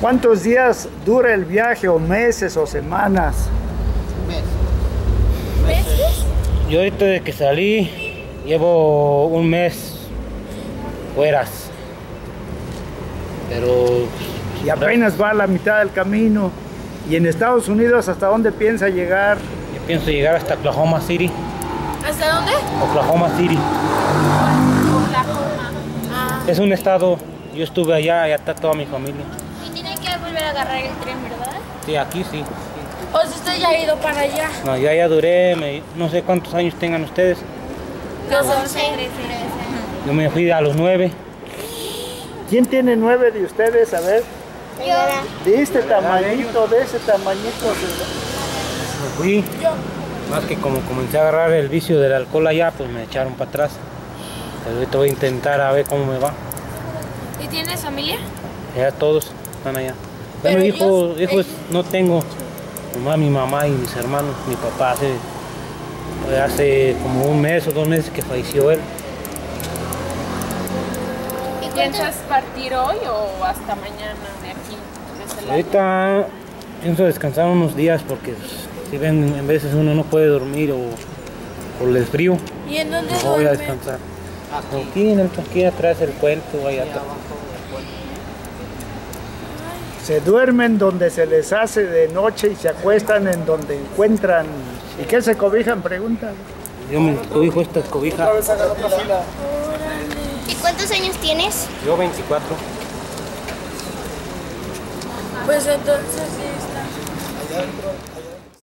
¿Cuántos días dura el viaje o meses o semanas? ¿Meses? Yo ahorita de que salí llevo un mes fueras. Pero Y apenas va a la mitad del camino. ¿Y en Estados Unidos hasta dónde piensa llegar? yo pienso llegar hasta Oklahoma City. ¿Hasta dónde? Oklahoma City. Oklahoma. Ah. Es un estado, yo estuve allá, allá está toda mi familia. Volver a agarrar el tren, ¿verdad? Sí, aquí sí. O si usted ya ha ido para allá. No, yo ya duré, me- no sé cuántos años tengan ustedes. Los 11. Yo me fui a los nueve. ¿Quién tiene nueve de ustedes? A ver, Yo. de este tamañito, de ese tamañito. Me fui. Más que como comencé a agarrar el vicio del alcohol allá, pues me echaron para atrás. Pero ahorita voy a intentar a ver cómo me va. ¿Y tienes familia? Ya todos están allá. Pero Bueno, hijos, ellos- hijos no tengo. Nomás mi mamá y mis hermanos. Mi papá hace, hace como un mes o dos meses que falleció él. ¿Y piensas partir hoy o hasta mañana de aquí? desde Ahorita pienso descansar unos días porque pues, si ven, en veces uno no puede dormir o por el frío. ¿Y en dónde voy a descansar. Aquí, en el, aquí atrás del puente, allá atrás. Se duermen donde se les hace de noche y se acuestan en donde encuentran. ¿Y qué se cobijan? Pregunta. Yo me cobijo esta cobija. ¿Y cuántos años tienes? Yo 24. Pues entonces sí está.